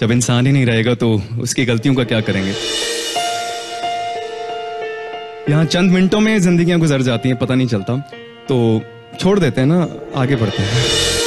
जब इंसान ही नहीं रहेगा तो उसकी गलतियों का क्या करेंगे? यहाँ चंद मिनटों में जिंदगियाँ गुजर जाती हैं, पता नहीं चलता। तो छोड़ देते हैं ना, आगे बढ़ते हैं।